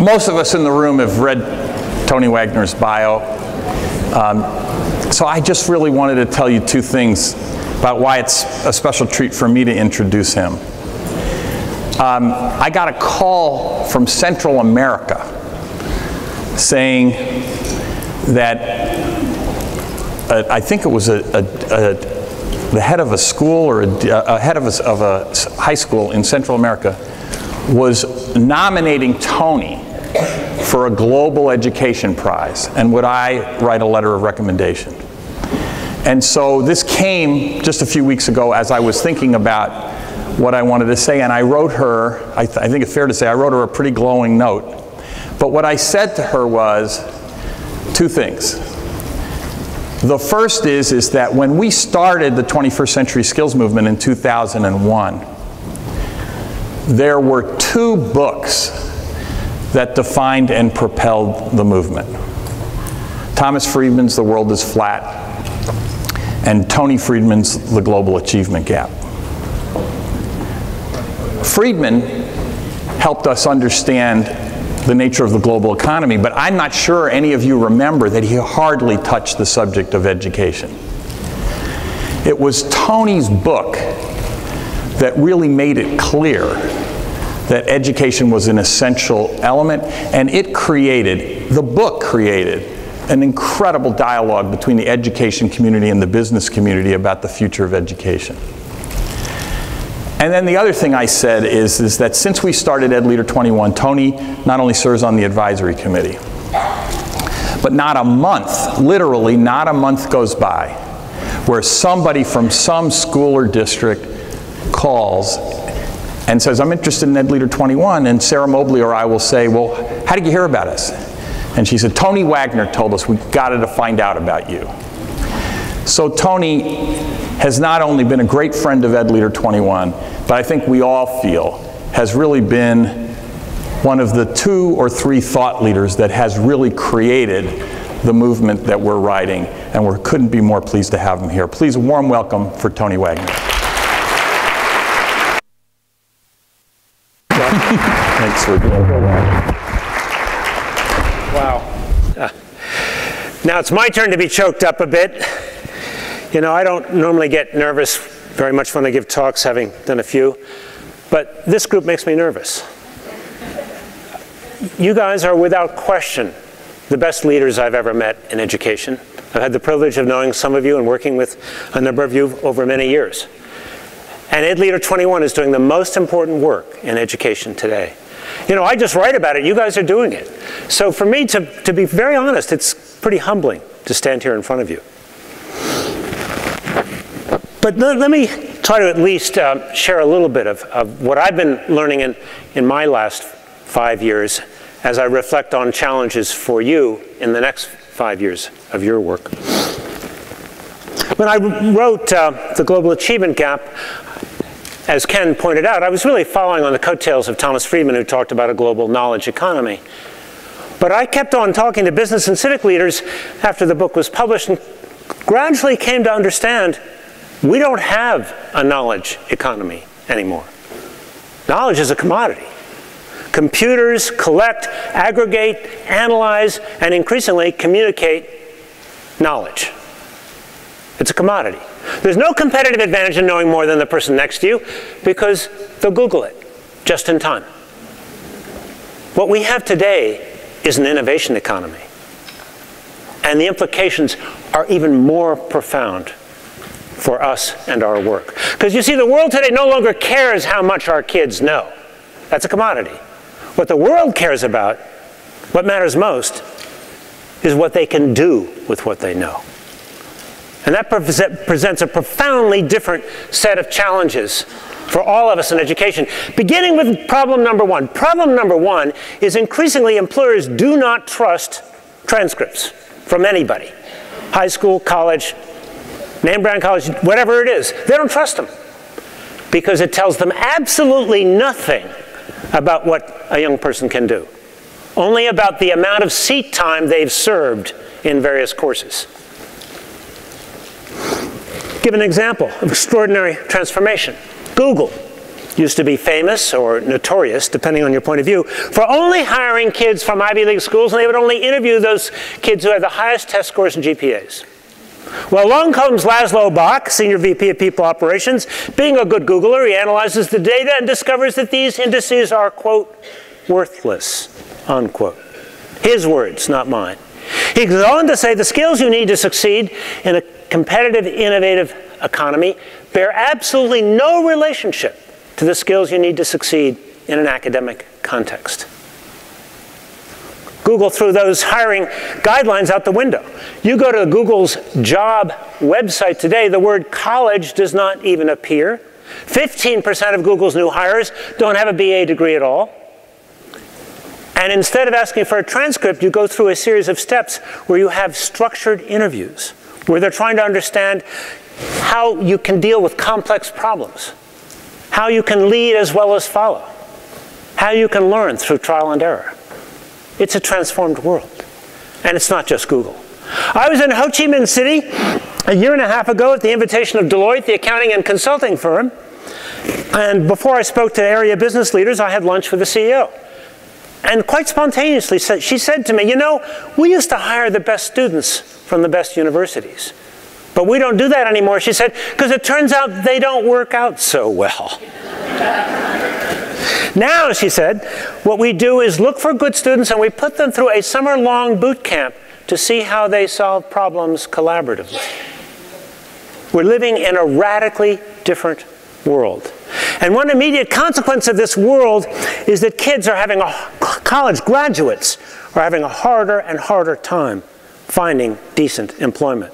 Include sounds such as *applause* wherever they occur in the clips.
most of us in the room have read Tony Wagner's bio. Um, so I just really wanted to tell you two things about why it's a special treat for me to introduce him. Um, I got a call from Central America saying that uh, I think it was a, a, a, the head of a school or a, head of of a high school in Central America was nominating Tony for a global education prize, and would I write a letter of recommendation? And so this came just a few weeks ago as I was thinking about what I wanted to say, and I wrote her, I, th I think it's fair to say, I wrote her a pretty glowing note. But what I said to her was two things. The first is, is that when we started the 21st Century Skills Movement in 2001, there were two books that defined and propelled the movement. Thomas Friedman's The World is Flat and Tony Friedman's The Global Achievement Gap. Friedman helped us understand the nature of the global economy, but I'm not sure any of you remember that he hardly touched the subject of education. It was Tony's book that really made it clear that education was an essential element, and it created, the book created, an incredible dialogue between the education community and the business community about the future of education. And then the other thing I said is, is that since we started Ed Leader 21, Tony not only serves on the advisory committee, but not a month, literally not a month goes by, where somebody from some school or district calls and says, I'm interested in Ed Leader 21, and Sarah Mobley or I will say, well, how did you hear about us? And she said, Tony Wagner told us we got to find out about you. So Tony has not only been a great friend of Ed Leader 21, but I think we all feel has really been one of the two or three thought leaders that has really created the movement that we're riding, and we couldn't be more pleased to have him here. Please, a warm welcome for Tony Wagner. Wow. Uh, now it's my turn to be choked up a bit. You know, I don't normally get nervous very much when I give talks, having done a few, but this group makes me nervous. You guys are without question the best leaders I've ever met in education. I've had the privilege of knowing some of you and working with a number of you over many years. And Ed Leader 21 is doing the most important work in education today. You know, I just write about it. You guys are doing it. So for me, to, to be very honest, it's pretty humbling to stand here in front of you. But let me try to at least uh, share a little bit of, of what I've been learning in, in my last five years as I reflect on challenges for you in the next five years of your work. When I wrote uh, The Global Achievement Gap, as Ken pointed out, I was really following on the coattails of Thomas Friedman, who talked about a global knowledge economy. But I kept on talking to business and civic leaders after the book was published and gradually came to understand we don't have a knowledge economy anymore. Knowledge is a commodity. Computers collect, aggregate, analyze, and increasingly communicate knowledge. It's a commodity. There's no competitive advantage in knowing more than the person next to you because they'll Google it just in time. What we have today is an innovation economy. And the implications are even more profound for us and our work. Because you see, the world today no longer cares how much our kids know. That's a commodity. What the world cares about, what matters most, is what they can do with what they know. And that presents a profoundly different set of challenges for all of us in education. Beginning with problem number one. Problem number one is increasingly employers do not trust transcripts from anybody. High school, college, name brand college, whatever it is. They don't trust them because it tells them absolutely nothing about what a young person can do. Only about the amount of seat time they've served in various courses. Give an example of extraordinary transformation. Google. used to be famous or notorious, depending on your point of view, for only hiring kids from Ivy League schools, and they would only interview those kids who had the highest test scores and GPAs. Well, along comes Laszlo Bock, Senior VP of People Operations. Being a good Googler, he analyzes the data and discovers that these indices are, quote, worthless, unquote. His words, not mine. He goes on to say the skills you need to succeed in a competitive, innovative economy bear absolutely no relationship to the skills you need to succeed in an academic context. Google threw those hiring guidelines out the window. You go to Google's job website today, the word college does not even appear. 15% of Google's new hires don't have a BA degree at all. And instead of asking for a transcript, you go through a series of steps where you have structured interviews, where they're trying to understand how you can deal with complex problems, how you can lead as well as follow, how you can learn through trial and error. It's a transformed world. And it's not just Google. I was in Ho Chi Minh City a year and a half ago at the invitation of Deloitte, the accounting and consulting firm. And before I spoke to area business leaders, I had lunch with the CEO. And quite spontaneously, she said to me, You know, we used to hire the best students from the best universities. But we don't do that anymore, she said, because it turns out they don't work out so well. *laughs* Now, she said, what we do is look for good students and we put them through a summer long boot camp to see how they solve problems collaboratively. We're living in a radically different world. And one immediate consequence of this world is that kids are having a, college graduates are having a harder and harder time finding decent employment.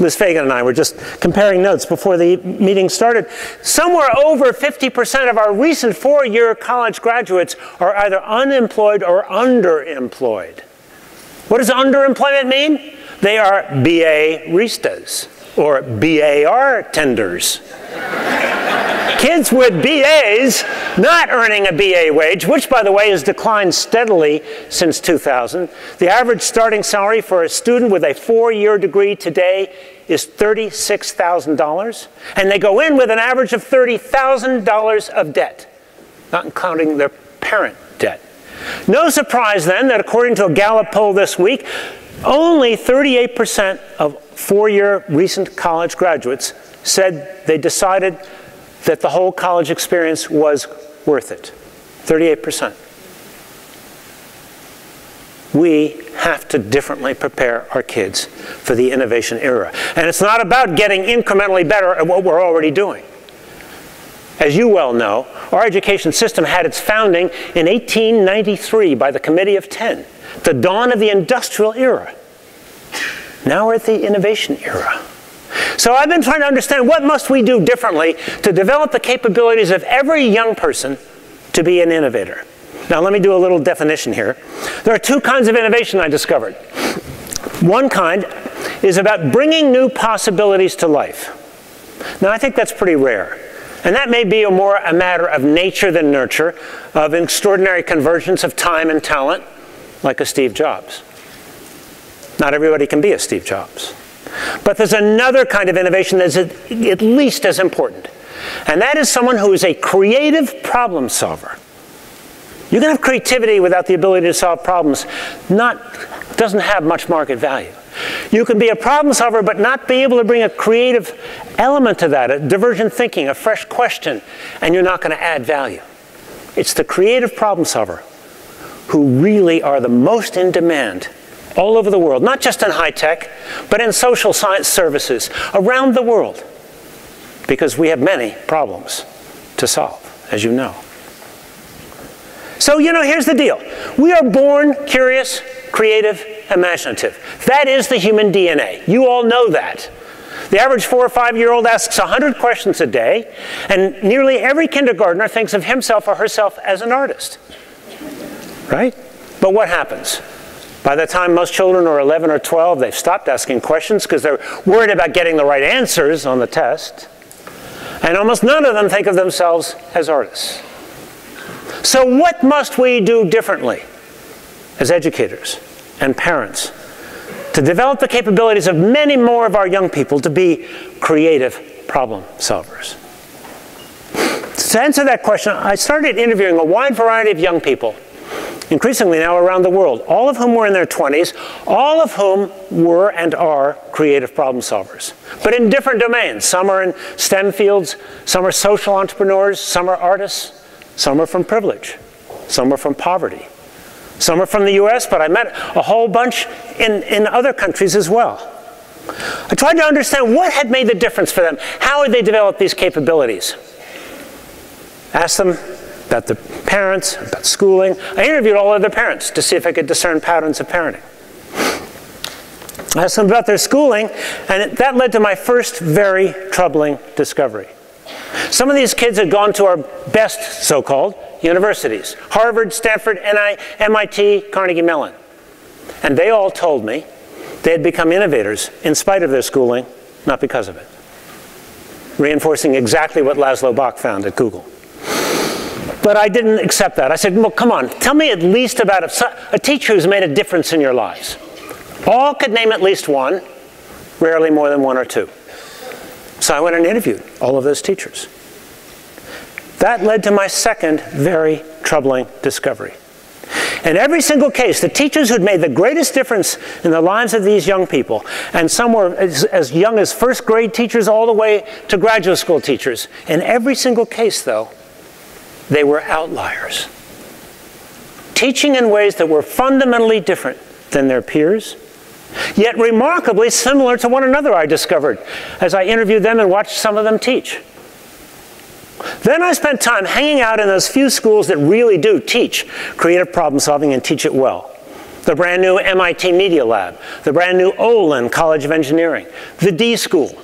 Liz Fagan and I were just comparing notes before the meeting started. Somewhere over 50% of our recent four-year college graduates are either unemployed or underemployed. What does underemployment mean? They are BA restas or BAR tenders. Kids with BAs not earning a BA wage, which by the way has declined steadily since 2000. The average starting salary for a student with a four-year degree today is $36,000, and they go in with an average of $30,000 of debt, not counting their parent debt. No surprise then that according to a Gallup poll this week, only 38% of four-year recent college graduates said they decided that the whole college experience was worth it. 38%. We have to differently prepare our kids for the innovation era. And it's not about getting incrementally better at what we're already doing. As you well know, our education system had its founding in 1893 by the Committee of Ten, the dawn of the industrial era. Now we're at the innovation era. So I've been trying to understand what must we do differently to develop the capabilities of every young person to be an innovator. Now let me do a little definition here. There are two kinds of innovation I discovered. One kind is about bringing new possibilities to life. Now I think that's pretty rare. And that may be a more a matter of nature than nurture, of extraordinary convergence of time and talent, like a Steve Jobs. Not everybody can be a Steve Jobs. But there's another kind of innovation that's at least as important. And that is someone who is a creative problem solver. You can have creativity without the ability to solve problems. Not, doesn't have much market value. You can be a problem solver but not be able to bring a creative element to that, a divergent thinking, a fresh question, and you're not going to add value. It's the creative problem solver who really are the most in demand all over the world, not just in high tech, but in social science services around the world, because we have many problems to solve, as you know. So, you know, here's the deal. We are born curious, creative, imaginative. That is the human DNA. You all know that. The average four or five year old asks 100 questions a day, and nearly every kindergartner thinks of himself or herself as an artist. Right? But what happens? By the time most children are 11 or 12, they've stopped asking questions because they're worried about getting the right answers on the test. And almost none of them think of themselves as artists. So, what must we do differently as educators and parents to develop the capabilities of many more of our young people to be creative problem solvers? To answer that question, I started interviewing a wide variety of young people, increasingly now around the world, all of whom were in their 20s, all of whom were and are creative problem solvers, but in different domains. Some are in STEM fields, some are social entrepreneurs, some are artists, some are from privilege, some are from poverty. Some are from the US, but I met a whole bunch in, in other countries as well. I tried to understand what had made the difference for them. How had they developed these capabilities? Asked them about the parents, about schooling. I interviewed all of their parents to see if I could discern patterns of parenting. I asked them about their schooling, and it, that led to my first very troubling discovery. Some of these kids had gone to our best, so called, universities Harvard, Stanford, NI, MIT, Carnegie Mellon. And they all told me they had become innovators in spite of their schooling, not because of it. Reinforcing exactly what Laszlo Bock found at Google. But I didn't accept that. I said, well, come on, tell me at least about a, a teacher who's made a difference in your lives. All could name at least one, rarely more than one or two. So I went and interviewed all of those teachers. That led to my second very troubling discovery. In every single case, the teachers who'd made the greatest difference in the lives of these young people, and some were as, as, young as first grade teachers all the way to graduate school teachers, in every single case, though, they were outliers. Teaching in ways that were fundamentally different than their peers, yet remarkably similar to one another, I discovered as I interviewed them and watched some of them teach. Then I spent time hanging out in those few schools that really do teach creative problem solving and teach it well. The brand new MIT Media Lab, the brand new Olin College of Engineering, the D School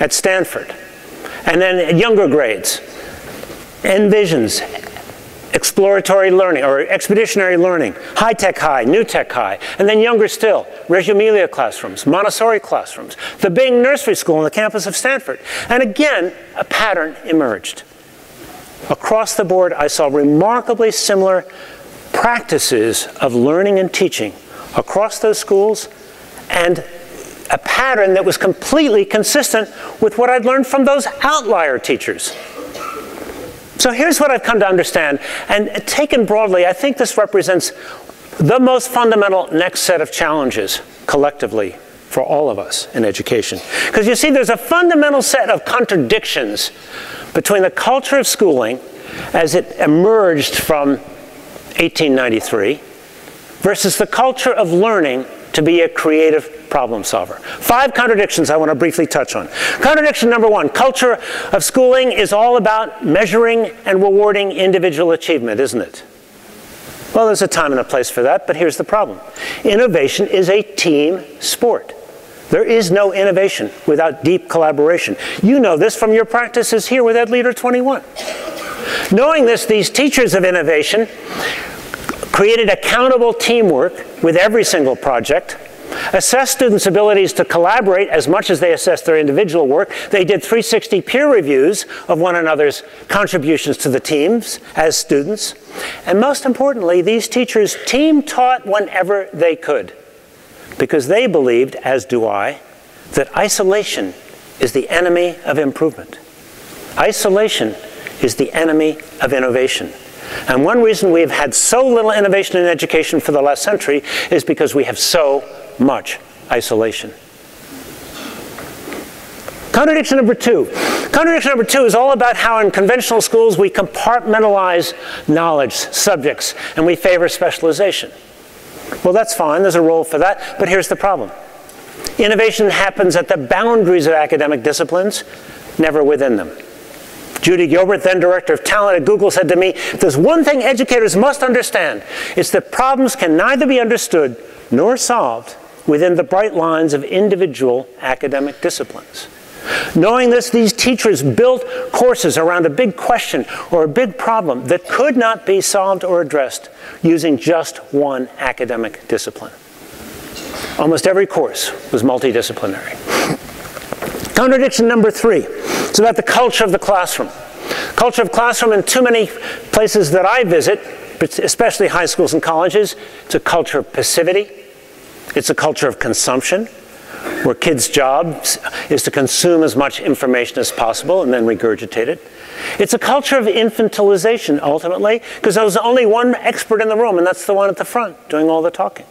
at Stanford, and then younger grades, Envisions, exploratory learning or expeditionary learning, high tech high, new tech high, and then younger still, Reggio Emilia classrooms, Montessori classrooms, the Bing Nursery School on the campus of Stanford. And again, a pattern emerged. Across the board, I saw remarkably similar practices of learning and teaching across those schools and a pattern that was completely consistent with what I'd learned from those outlier teachers. So here's what I've come to understand, and taken broadly, I think this represents the most fundamental next set of challenges collectively for all of us in education. Because you see, there's a fundamental set of contradictions between the culture of schooling as it emerged from 1893 versus the culture of learning to be a creative problem solver. Five contradictions I want to briefly touch on. Contradiction number one culture of schooling is all about measuring and rewarding individual achievement, isn't it? Well, there's a time and a place for that, but here's the problem innovation is a team sport. There is no innovation without deep collaboration. You know this from your practices here with Ed Leader 21. Knowing this, these teachers of innovation created accountable teamwork with every single project, assessed students' abilities to collaborate as much as they assess their individual work. They did 360 peer reviews of one another's contributions to the teams as students. And most importantly, these teachers team taught whenever they could because they believed, as do I, that isolation is the enemy of improvement. Isolation is the enemy of innovation. And one reason we've had so little innovation in education for the last century is because we have so much isolation. Contradiction number two. Contradiction number two is all about how in conventional schools we compartmentalize knowledge, subjects, and we favor specialization. Well, that's fine, there's a role for that, but here's the problem. Innovation happens at the boundaries of academic disciplines, never within them. Judy Gilbert, then director of talent at Google, said to me, There's one thing educators must understand it's that problems can neither be understood nor solved within the bright lines of individual academic disciplines. Knowing this, these teachers built courses around a big question or a big problem that could not be solved or addressed using just one academic discipline. Almost every course was multidisciplinary. Contradiction number three it's about the culture of the classroom. Culture of classroom in too many places that I visit, especially high schools and colleges, it's a culture of passivity. It's a culture of consumption. where kids' job is to consume as much information as possible and then regurgitate it. It's a culture of infantilization, ultimately, because there's only one expert in the room, and that's the one at the front doing all the talking.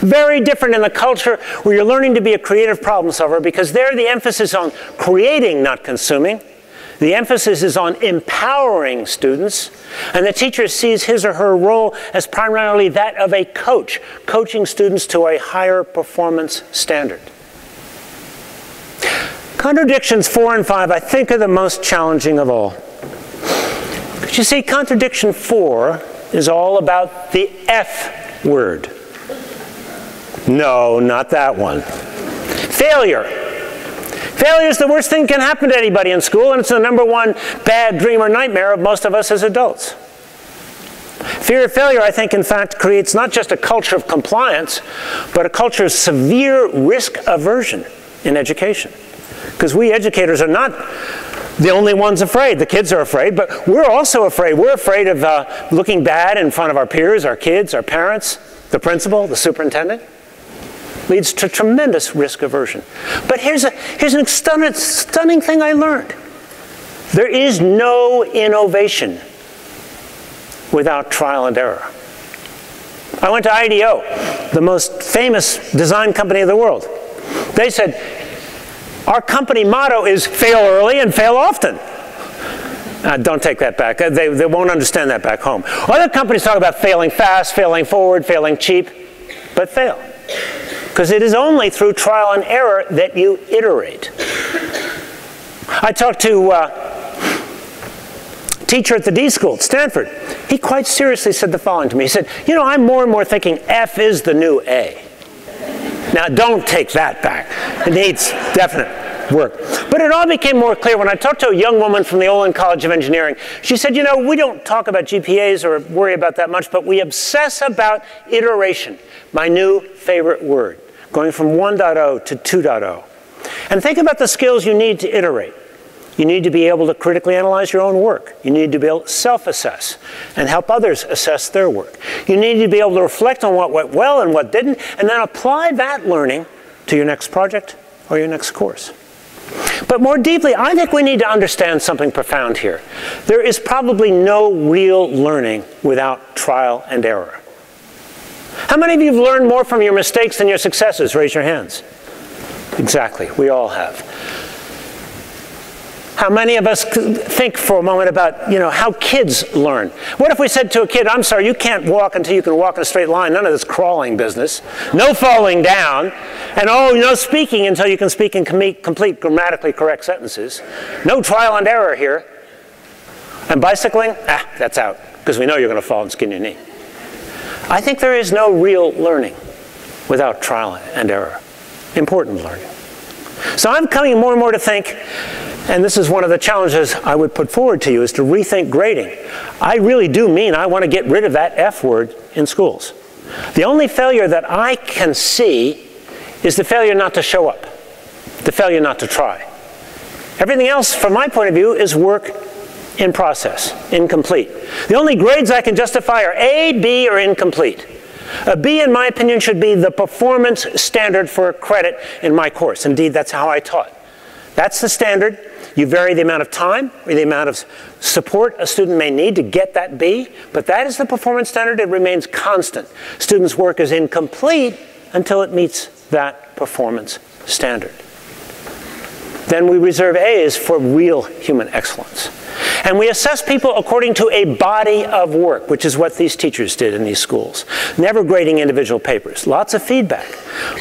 Very different in the culture where you're learning to be a creative problem solver because there the emphasis on creating, not consuming. The emphasis is on empowering students, and the teacher sees his or her role as primarily that of a coach, coaching students to a higher performance standard. Contradictions four and five, I think, are the most challenging of all. But you see, contradiction four is all about the F word. No, not that one. Failure. Failure is the worst thing that can happen to anybody in school, and it's the number one bad dream or nightmare of most of us as adults. Fear of failure, I think, in fact, creates not just a culture of compliance, but a culture of severe risk aversion in education. Because we educators are not the only ones afraid. The kids are afraid, but we're also afraid. We're afraid of uh, looking bad in front of our peers, our kids, our parents, the principal, the superintendent leads to tremendous risk aversion. But here's, a, here's an stunning, stunning thing I learned. There is no innovation without trial and error. I went to IDEO, the most famous design company in the world. They said, our company motto is fail early and fail often. Uh, don't take that back. They, they won't understand that back home. Other companies talk about failing fast, failing forward, failing cheap, but fail. Because it is only through trial and error that you iterate. I talked to a uh, teacher at the D school at Stanford. He quite seriously said the following to me. He said, you know, I'm more and more thinking F is the new A. Now, don't take that back. It needs definite work. But it all became more clear when I talked to a young woman from the Olin College of Engineering. She said, you know, we don't talk about GPAs or worry about that much, but we obsess about iteration my new favorite word, going from 1.0 to 2.0. And think about the skills you need to iterate. You need to be able to critically analyze your own work. You need to be able to self-assess and help others assess their work. You need to be able to reflect on what went well and what didn't, and then apply that learning to your next project or your next course. But more deeply, I think we need to understand something profound here. There is probably no real learning without trial and error. How many of you have learned more from your mistakes than your successes? Raise your hands. Exactly, we all have. How many of us think for a moment about, you know, how kids learn? What if we said to a kid, I'm sorry, you can't walk until you can walk in a straight line, none of this crawling business, no falling down, and oh, no speaking until you can speak in complete grammatically correct sentences. No trial and error here. And bicycling, ah, that's out, because we know you're going to fall and skin your knee. I think there is no real learning without trial and error. Important learning. So I'm coming more and more to think, and this is one of the challenges I would put forward to you, is to rethink grading. I really do mean I want to get rid of that F word in schools. The only failure that I can see is the failure not to show up, the failure not to try. Everything else, from my point of view, is work in process, incomplete. The only grades I can justify are A, B, or incomplete. A B, in my opinion, should be the performance standard for credit in my course. Indeed, that's how I taught. That's the standard. You vary the amount of time or the amount of support a student may need to get that B, but that is the performance standard. It remains constant. Students' work is incomplete until it meets that performance standard. Then we reserve A's for real human excellence. And we assess people according to a body of work, which is what these teachers did in these schools. Never grading individual papers, lots of feedback.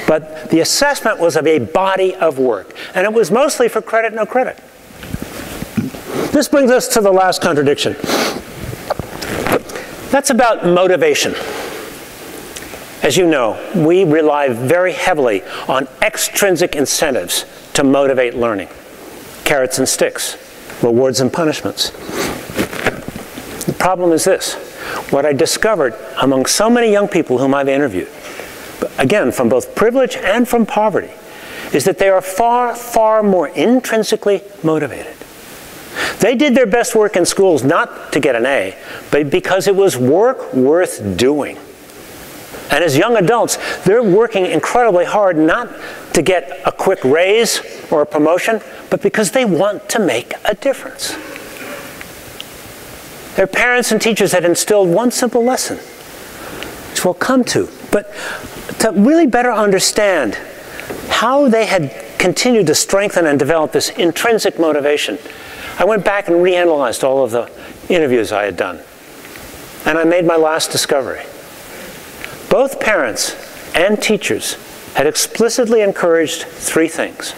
But the assessment was of a body of work. And it was mostly for credit, no credit. This brings us to the last contradiction. That's about motivation. As you know, we rely very heavily on extrinsic incentives to motivate learning. Carrots and sticks rewards and punishments. The problem is this. What I discovered among so many young people whom I've interviewed, again, from both privilege and from poverty, is that they are far, far more intrinsically motivated. They did their best work in schools not to get an A, but because it was work worth doing. And as young adults, they're working incredibly hard not to get a quick raise or a promotion, but because they want to make a difference. Their parents and teachers had instilled one simple lesson, which we'll come to, but to really better understand how they had continued to strengthen and develop this intrinsic motivation. I went back and reanalyzed all of the interviews I had done. And I made my last discovery. Both parents and teachers had explicitly encouraged three things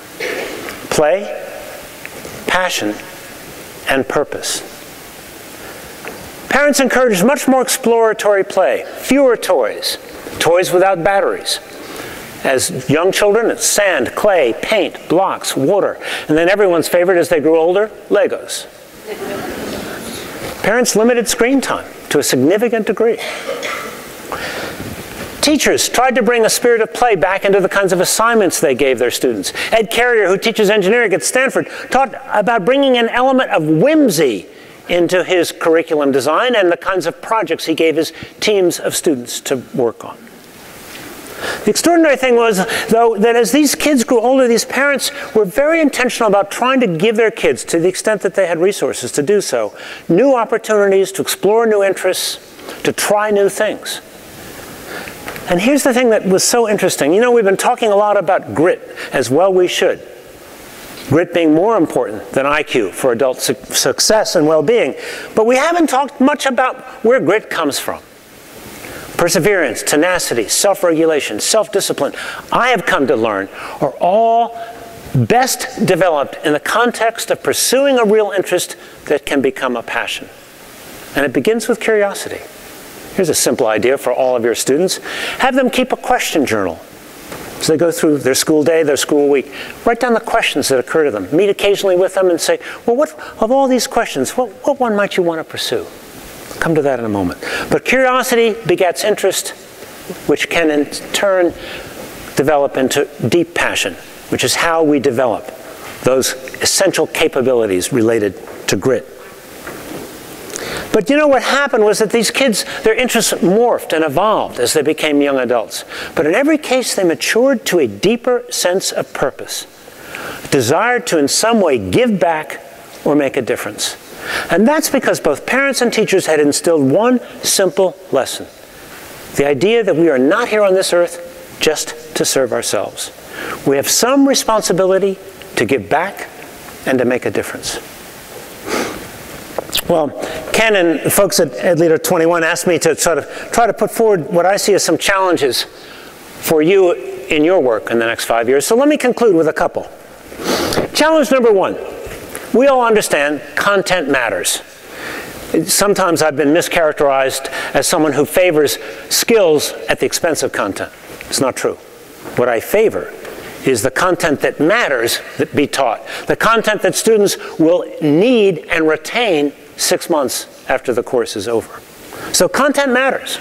play, passion, and purpose. Parents encouraged much more exploratory play, fewer toys, toys without batteries. As young children, it's sand, clay, paint, blocks, water. And then everyone's favorite as they grew older, Legos. *laughs* Parents limited screen time to a significant degree. Teachers tried to bring a spirit of play back into the kinds of assignments they gave their students. Ed Carryer, who teaches engineering at Stanford, taught about bringing an element of whimsy into his curriculum design and the kinds of projects he gave his teams of students to work on. The extraordinary thing was, though, that as these kids grew older, these parents were very intentional about trying to give their kids, to the extent that they had resources to do so, new opportunities to explore new interests, to try new things. And here's the thing that was so interesting. You know, we've been talking a lot about grit, as well we should. Grit being more important than IQ for adult su success and well being. But we haven't talked much about where grit comes from. Perseverance, tenacity, self regulation, self discipline, I have come to learn, are all best developed in the context of pursuing a real interest that can become a passion. And it begins with curiosity. Here's a simple idea for all of your students. Have them keep a question journal. So they go through their school day, their school week. Write down the questions that occur to them. Meet occasionally with them and say, well, what, of all these questions, what, what one might you want to pursue? Come to that in a moment. But curiosity begets interest, which can in turn develop into deep passion, which is how we develop those essential capabilities related to grit. But you know what happened was that these kids, their interests morphed and evolved as they became young adults. But in every case, they matured to a deeper sense of purpose, desire to in some way give back or make a difference. And that's because both parents and teachers had instilled one simple lesson the idea that we are not here on this earth just to serve ourselves. We have some responsibility to give back and to make a difference. Well, Ken and folks at, at Leader 21 asked me to sort of try to put forward what I see as some challenges for you in your work in the next five years. So let me conclude with a couple. Challenge number one we all understand content matters. Sometimes I've been mischaracterized as someone who favors skills at the expense of content. It's not true. What I favor is the content that matters that be taught, the content that students will need and retain six months after the course is over. So content matters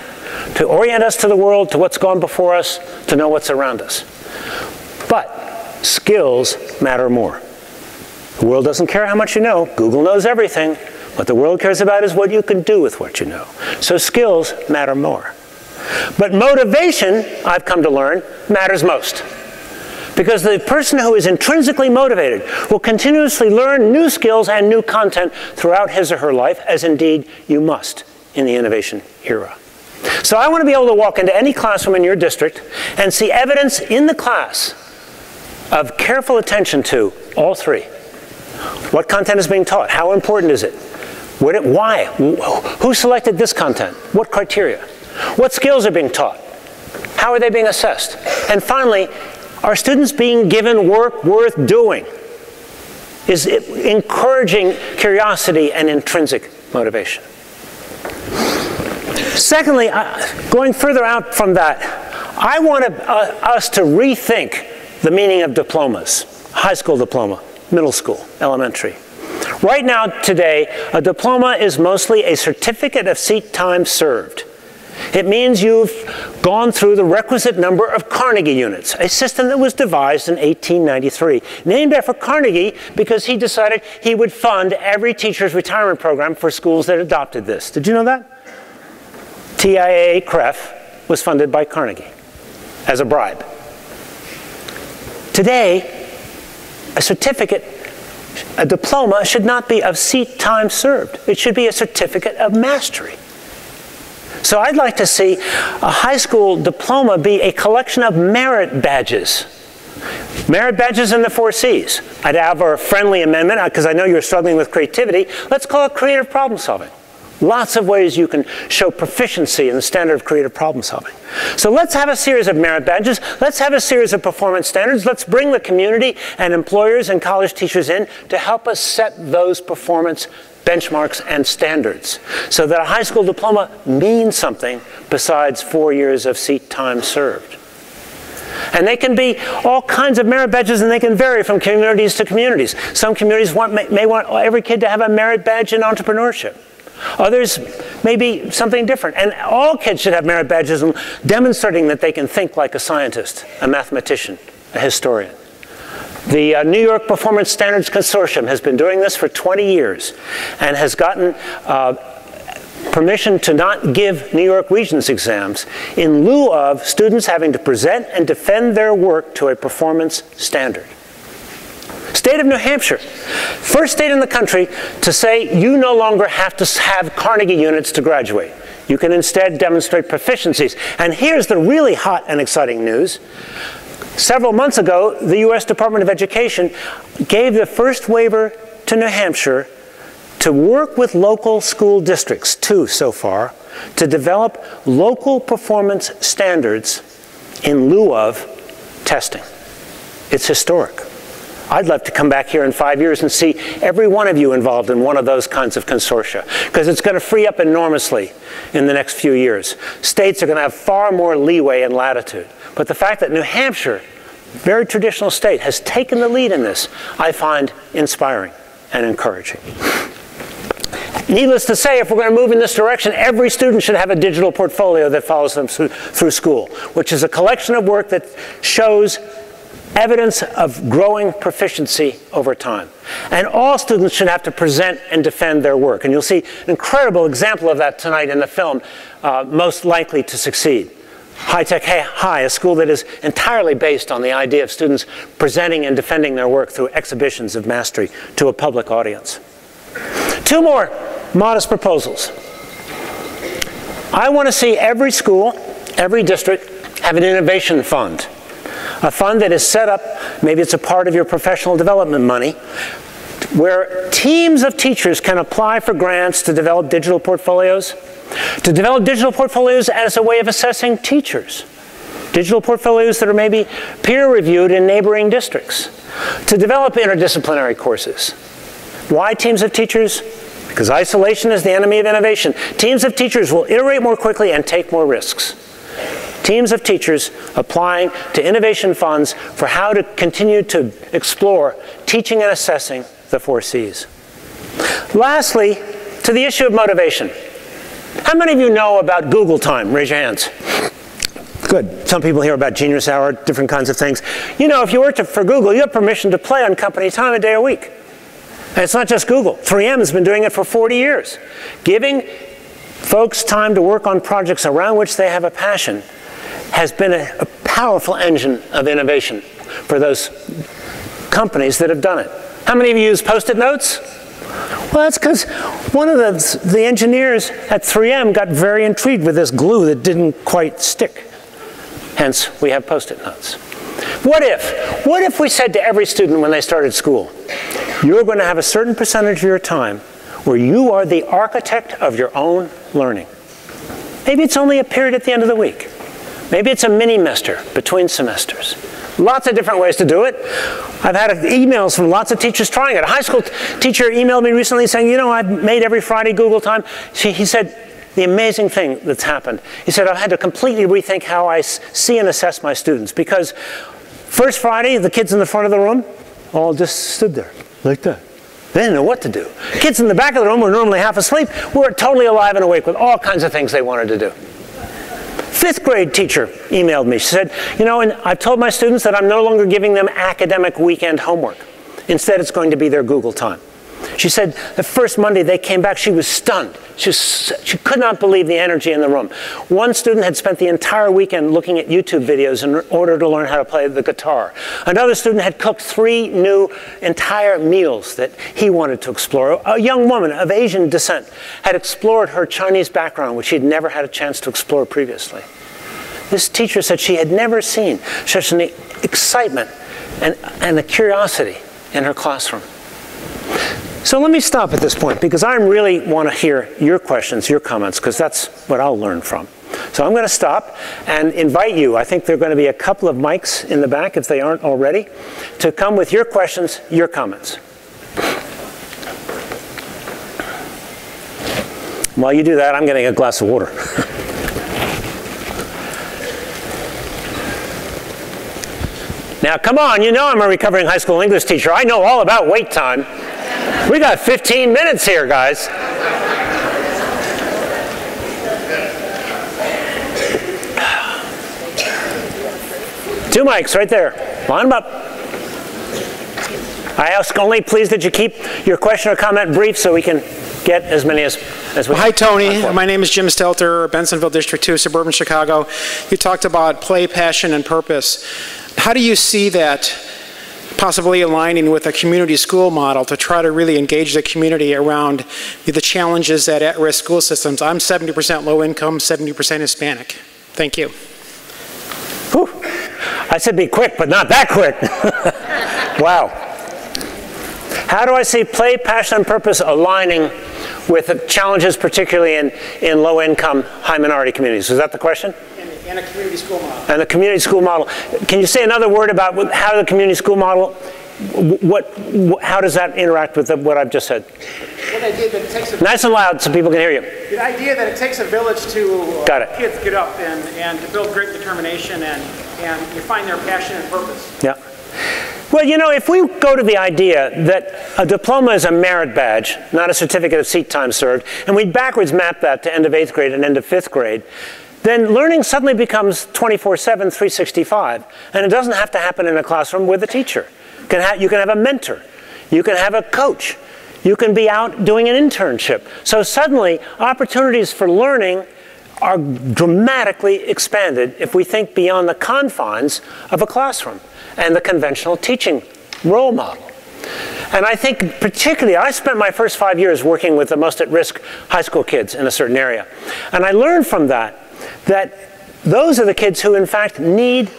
to orient us to the world, to what's gone before us, to know what's around us. But skills matter more. The world doesn't care how much you know. Google knows everything. What the world cares about is what you can do with what you know. So skills matter more. But motivation, I've come to learn, matters most. Because the person who is intrinsically motivated will continuously learn new skills and new content throughout his or her life, as indeed you must in the innovation era. So I want to be able to walk into any classroom in your district and see evidence in the class of careful attention to all three. What content is being taught? How important is it? why? Who selected this content? What criteria? What skills are being taught? How are they being assessed? And finally, are students being given work worth doing? Is it encouraging curiosity and intrinsic motivation? Secondly, going further out from that, I want uh, us to rethink the meaning of diplomas, high school diploma, middle school, elementary. Right now, today, a diploma is mostly a certificate of seat time served. It means you've gone through the requisite number of Carnegie units, a system that was devised in 1893, named after Carnegie because he decided he would fund every teacher's retirement program for schools that adopted this. Did you know that? TIAA CREF was funded by Carnegie as a bribe. Today, a certificate, a diploma should not be of seat time served. It should be a certificate of mastery. So I'd like to see a high school diploma be a collection of merit badges. Merit badges in the four C's. I'd have a friendly amendment uh, because I know you're struggling with creativity. Let's call it creative problem solving. Lots of ways you can show proficiency in the standard of creative problem solving. So let's have a series of merit badges. Let's have a series of performance standards. Let's bring the community and employers and college teachers in to help us set those performance benchmarks and standards so that a high school diploma means something besides four years of seat time served. And they can be all kinds of merit badges and they can vary from communities to communities. Some communities want, may, may want every kid to have a merit badge in entrepreneurship. Others may be something different. And all kids should have merit badges demonstrating that they can think like a scientist, a mathematician, a historian. The uh, New York Performance Standards Consortium has been doing this for 20 years and has gotten uh, permission to not give New York Regents exams in lieu of students having to present and defend their work to a performance standard. State of New Hampshire, first state in the country to say you no longer have to have Carnegie units to graduate. You can instead demonstrate proficiencies. And here's the really hot and exciting news. Several months ago, the U.S. Department of Education gave the first waiver to New Hampshire to work with local school districts, two so far, to develop local performance standards in lieu of testing. It's historic. I'd love to come back here in five years and see every one of you involved in one of those kinds of consortia, because it's going to free up enormously in the next few years. States are going to have far more leeway and latitude. But the fact that New Hampshire, very traditional state, has taken the lead in this, I find inspiring and encouraging. Needless to say, if we're going to move in this direction, every student should have a digital portfolio that follows them through school, which is a collection of work that shows evidence of growing proficiency over time. And all students should have to present and defend their work. And you'll see an incredible example of that tonight in the film, uh, Most Likely to Succeed. High Tech High, a school that is entirely based on the idea of students presenting and defending their work through exhibitions of mastery to a public audience. Two more modest proposals. I want to see every school, every district have an innovation fund a fund that is set up, maybe it's a part of your professional development money, where teams of teachers can apply for grants to develop digital portfolios, to develop digital portfolios as a way of assessing teachers, digital portfolios that are maybe peer reviewed in neighboring districts, to develop interdisciplinary courses. Why teams of teachers? Because isolation is the enemy of innovation. Teams of teachers will iterate more quickly and take more risks teams of teachers applying to innovation funds for how to continue to explore teaching and assessing the four C's. Lastly, to the issue of motivation. How many of you know about Google Time? Raise your hands. Good. Some people hear about Genius Hour, different kinds of things. You know, if you work for Google, you have permission to play on company time a day a week. And it's not just Google. 3M has been doing it for 40 years, giving folks time to work on projects around which they have a passion has been a, a powerful engine of innovation for those companies that have done it. How many of you use post-it notes? Well, that's because one of the, the engineers at 3M got very intrigued with this glue that didn't quite stick. Hence, we have post-it notes. What if? What if we said to every student when they started school, you're going to have a certain percentage of your time where you are the architect of your own learning. Maybe it's only a period at the end of the week. Maybe it's a mini-mester between semesters. Lots of different ways to do it. I've had emails from lots of teachers trying it. A high school teacher emailed me recently saying, you know, I've made every Friday Google time. She, he said, the amazing thing that's happened. He said, I've had to completely rethink how I see and assess my students because first Friday, the kids in the front of the room all just stood there like that. They didn't know what to do. Kids in the back of the room were normally half asleep were totally alive and awake with all kinds of things they wanted to do. Fifth grade teacher emailed me. She said, you know, and I've told my students that I'm no longer giving them academic weekend homework. Instead, it's going to be their Google time. She said the first Monday they came back, she was stunned. She, was, she could not believe the energy in the room. One student had spent the entire weekend looking at YouTube videos in order to learn how to play the guitar. Another student had cooked three new entire meals that he wanted to explore. A young woman of Asian descent had explored her Chinese background, which she had never had a chance to explore previously. This teacher said she had never seen such an excitement and, and a curiosity in her classroom. So let me stop at this point because I really want to hear your questions, your comments, because that's what I'll learn from. So I'm going to stop and invite you. I think there are going to be a couple of mics in the back, if they aren't already, to come with your questions, your comments. While you do that, I'm getting a glass of water. *laughs* now, come on, you know I'm a recovering high school English teacher. I know all about wait time. We got 15 minutes here, guys. Two mics right there. Line them up. I ask only, please, that you keep your question or comment brief so we can get as many as, as we well, Hi, Tony. My name is Jim Stelter, Bensenville District 2, suburban Chicago. You talked about play, passion, and purpose. How do you see that possibly aligning with a community school model to try to really engage the community around the challenges at at-risk school systems. I'm 70% low income, 70% Hispanic. Thank you. Whew. I said be quick, but not that quick. *laughs* wow. How do I see play, passion, and purpose aligning with the challenges, particularly in, in low income, high minority communities? Is that the question? And a community school model. And a community school model. Can you say another word about how the community school model, what, how does that interact with the, what I've just said? What idea that it takes a nice and loud so people can hear you. The idea that it takes a village to uh, Got it. kids get up and, and to build great determination and, and you find their passion and purpose. Yeah. Well, you know, if we go to the idea that a diploma is a merit badge, not a certificate of seat time served, and we backwards map that to end of eighth grade and end of fifth grade, then learning suddenly becomes 24 7, 365. And it doesn't have to happen in a classroom with a teacher. You can, have, you can have a mentor, you can have a coach, you can be out doing an internship. So suddenly, opportunities for learning are dramatically expanded if we think beyond the confines of a classroom and the conventional teaching role model. And I think particularly, I spent my first five years working with the most at risk high school kids in a certain area. And I learned from that that those are the kids who, in fact, need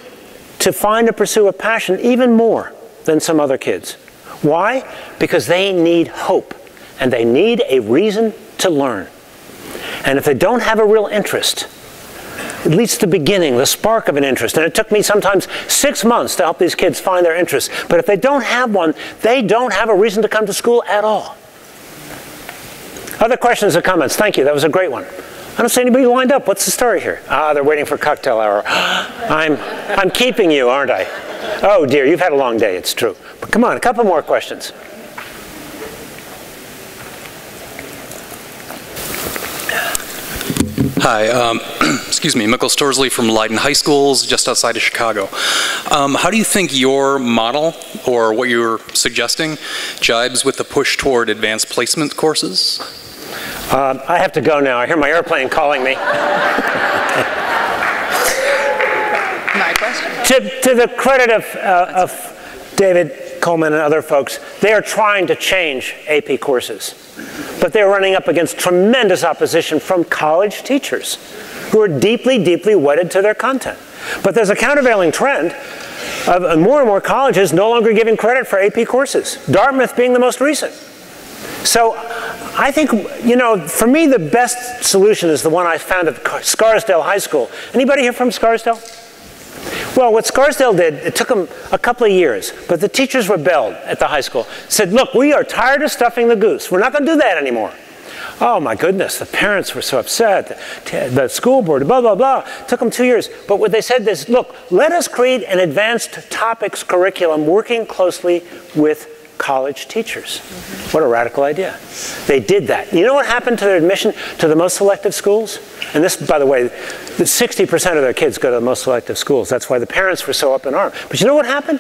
to find and pursue a passion even more than some other kids. Why? Because they need hope and they need a reason to learn. And if they don't have a real interest, at least the beginning, the spark of an interest. And it took me sometimes six months to help these kids find their interest. But if they don't have one, they don't have a reason to come to school at all. Other questions or comments? Thank you. That was a great one. I don't see anybody lined up. What's the story here? Ah, they're waiting for cocktail hour. *gasps* I'm, I'm keeping you, aren't I? Oh dear, you've had a long day, it's true. But come on, a couple more questions. Hi, um, *clears throat* excuse me, Michael Storsley from Leyden High Schools, just outside of Chicago. Um, how do you think your model, or what you're suggesting, jibes with the push toward advanced placement courses? Um, I have to go now. I hear my airplane calling me. my question. To, to the credit of, uh, of David Coleman and other folks, they are trying to change AP courses. But they're running up against tremendous opposition from college teachers who are deeply, deeply wedded to their content. But there's a countervailing trend of more and more colleges no longer giving credit for AP courses, Dartmouth being the most recent. So I think, you know, for me, the best solution is the one I found at Scarsdale High School. Anybody here from Scarsdale? Well, what Scarsdale did, it took them a couple of years, but the teachers rebelled at the high school. Said, look, we are tired of stuffing the goose. We're not going to do that anymore. Oh my goodness, the parents were so upset. The school board, blah, blah, blah. It took them two years. But what they said is, look, let us create an advanced topics curriculum working closely with college teachers. Mm-hmm. What a radical idea. They did that. You know what happened to their admission to the most selective schools? And this, by the way, 60% of their kids go to the most selective schools. That's why the parents were so up in arms. But you know what happened?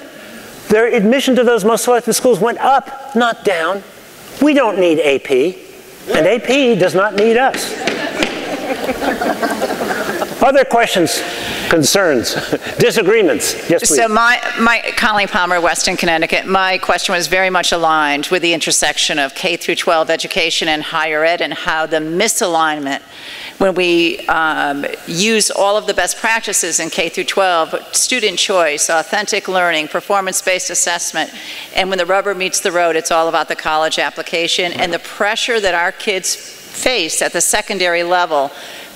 Their admission to those most selective schools went up, not down. We don't need AP, and AP does not need us. Other questions, concerns, *laughs* disagreements? Yes, please. So my, my, Colleen Palmer, Weston, Connecticut, my question was very much aligned with the intersection of K through 12 education and higher ed and how the misalignment when we um, use all of the best practices in K through 12, student choice, authentic learning, performance-based assessment, and when the rubber meets the road, it's all about the college application and the pressure that our kids face at the secondary level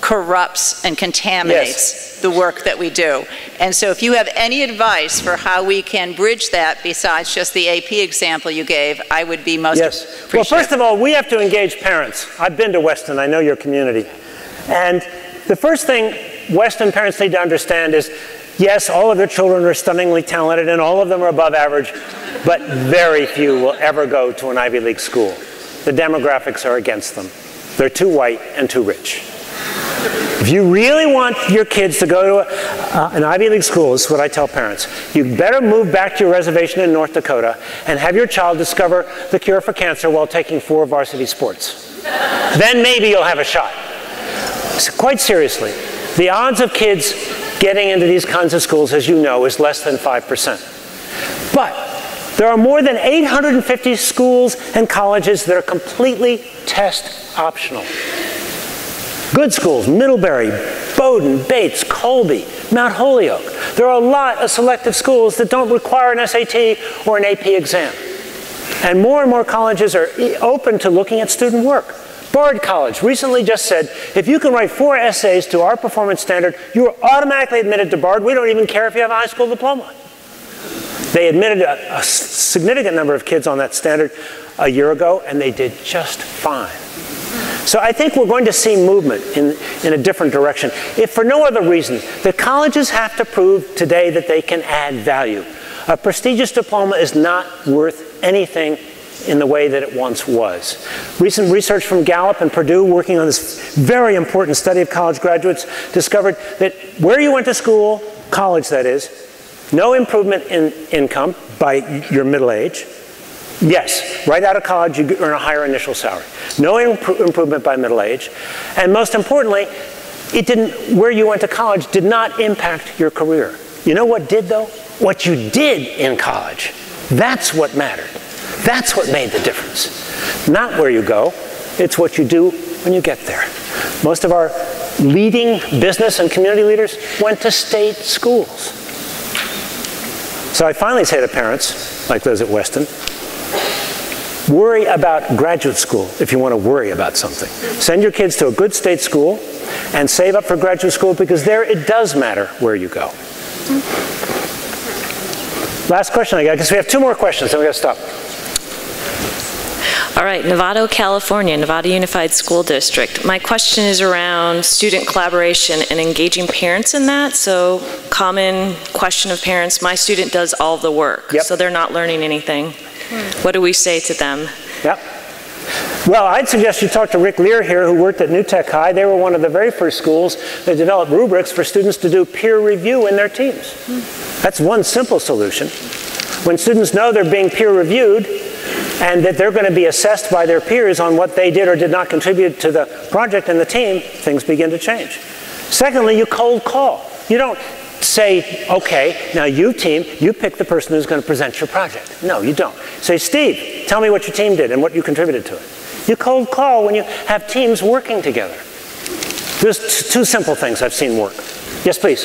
corrupts and contaminates Yes. the work that we do. And so if you have any advice for how we can bridge that besides just the AP example you gave, I would be most Yes. Well, first of all, we have to engage parents. I've been to Weston, I know your community. And the first thing Weston parents need to understand is yes, all of their children are stunningly talented and all of them are above average, but very few will ever go to an Ivy League school. The demographics are against them. They're too white and too rich. If you really want your kids to go to a, uh, an Ivy League school, this is what I tell parents, you better move back to your reservation in North Dakota and have your child discover the cure for cancer while taking four varsity sports. then maybe you'll have a shot. So quite seriously, the odds of kids getting into these kinds of schools, as you know, is less than 5%. But there are more than 850 schools and colleges that are completely test optional. Good schools, Middlebury, Bowdoin, Bates, Colby, Mount Holyoke. There are a lot of selective schools that don't require an SAT or an AP exam. And more and more colleges are open to looking at student work. Bard College recently just said, if you can write four essays to our performance standard, you are automatically admitted to Bard. We don't even care if you have a high school diploma. They admitted a significant number of kids on that standard a year ago, and they did just fine. So I think we're going to see movement in, in a different direction. If for no other reason, the colleges have to prove today that they can add value. A prestigious diploma is not worth anything in the way that it once was. Recent research from Gallup and Purdue, working on this very important study of college graduates, discovered that where you went to school, college that is, no improvement in income by your middle age, Yes, right out of college, you earn a higher initial salary. No impro- improvement by middle age. And most importantly, it didn't, where you went to college did not impact your career. You know what did though? What you did in college. That's what mattered. That's what made the difference. Not where you go, it's what you do when you get there. Most of our leading business and community leaders went to state schools. So I finally say to parents, like those at Weston, worry about graduate school if you want to worry about something. Send your kids to a good state school and save up for graduate school because there it does matter where you go. Last question I got, because we have two more questions, then we got to stop. All right, Novato, California, Novato Unified School District. My question is around student collaboration and engaging parents in that. So, common question of parents my student does all the work, Yep. so they're not learning anything. What do we say to them? Yep. Well, I'd suggest you talk to Rick Lear here, who worked at New Tech High. They were one of the very first schools that developed rubrics for students to do peer review in their teams. That's one simple solution. When students know they're being peer reviewed and that they're going to be assessed by their peers on what they did or did not contribute to the project and the team, things begin to change. Secondly, you cold call. You don't say, okay, now you team, you pick the person who's going to present your project. No, you don't. Say, Steve, tell me what your team did and what you contributed to it. You cold call when you have teams working together. There's two simple things I've seen work. Yes, please.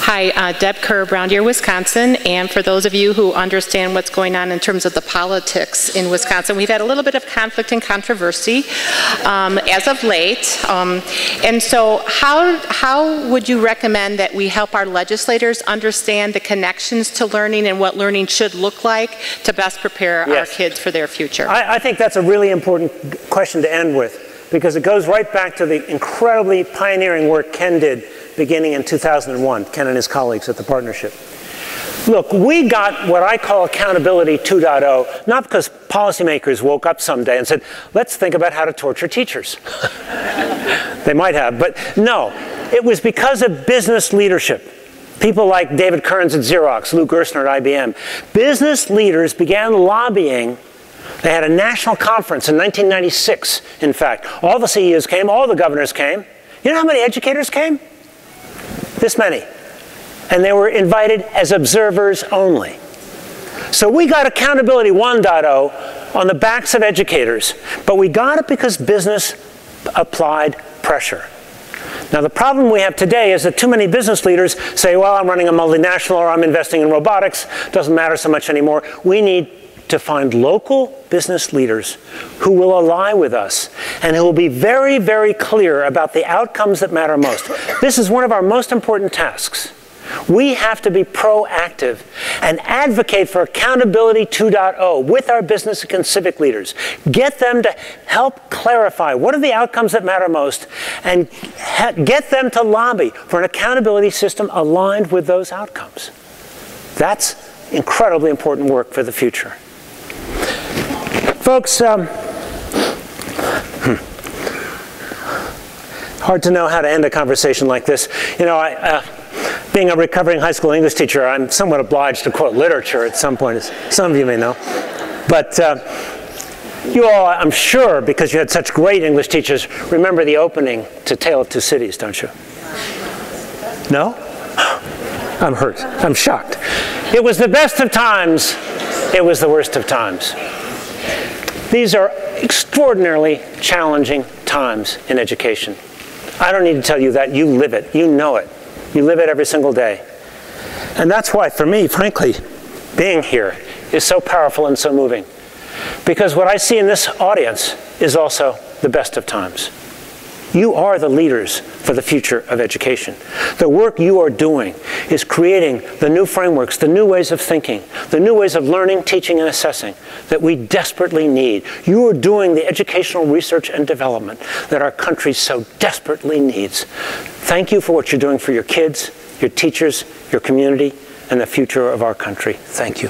Hi, uh, Deb Kerr, Brown Deer, Wisconsin. And for those of you who understand what's going on in terms of the politics in Wisconsin, we've had a little bit of conflict and controversy um, as of late. Um, and so, how, how would you recommend that we help our legislators understand the connections to learning and what learning should look like to best prepare our kids for their future? I, I think that's a really important question to end with because it goes right back to the incredibly pioneering work Ken did beginning in 2001, Ken and his colleagues at the partnership. Look, we got what I call accountability 2.0, not because policymakers woke up someday and said, let's think about how to torture teachers. *laughs* they might have, but no, it was because of business leadership. People like David Kearns at Xerox, Lou Gerstner at IBM. Business leaders began lobbying They had a national conference in 1996, in fact. All the CEOs came, all the governors came. You know how many educators came? This many. And they were invited as observers only. So we got Accountability 1.0 on the backs of educators, but we got it because business applied pressure. Now, the problem we have today is that too many business leaders say, well, I'm running a multinational or I'm investing in robotics, doesn't matter so much anymore. We need to find local business leaders who will ally with us and who will be very, very clear about the outcomes that matter most. This is one of our most important tasks. We have to be proactive and advocate for Accountability 2.0 with our business and civic leaders. Get them to help clarify what are the outcomes that matter most and get them to lobby for an accountability system aligned with those outcomes. That's incredibly important work for the future. Folks, um, hmm. hard to know how to end a conversation like this. You know, I, uh, being a recovering high school English teacher, I'm somewhat obliged to quote literature at some point, as some of you may know. But uh, you all, I'm sure, because you had such great English teachers, remember the opening to Tale of Two Cities, don't you? No? *gasps* I'm hurt. I'm shocked. It was the best of times. It was the worst of times. These are extraordinarily challenging times in education. I don't need to tell you that. You live it. You know it. You live it every single day. And that's why, for me, frankly, being here is so powerful and so moving. Because what I see in this audience is also the best of times. You are the leaders for the future of education. The work you are doing is creating the new frameworks, the new ways of thinking, the new ways of learning, teaching, and assessing that we desperately need. You are doing the educational research and development that our country so desperately needs. Thank you for what you're doing for your kids, your teachers, your community, and the future of our country. Thank you.